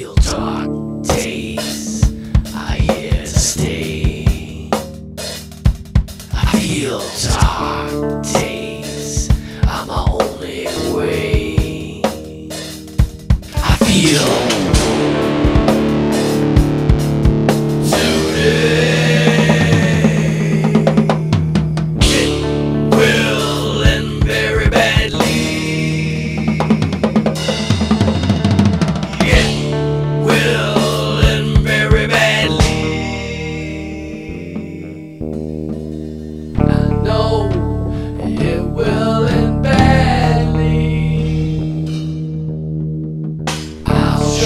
feel dark days I here to stay. I feel dark days are my only way. I feel.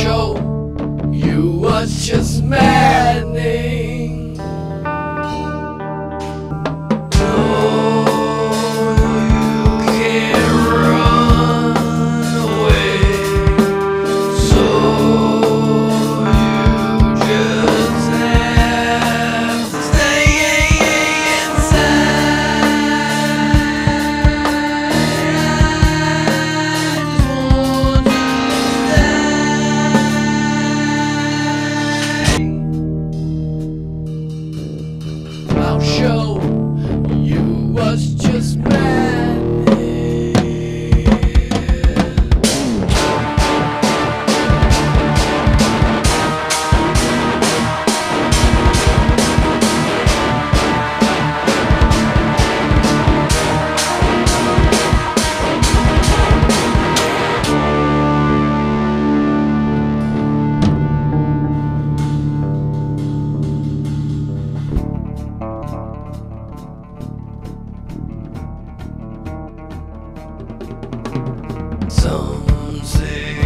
show you was just madness. Some say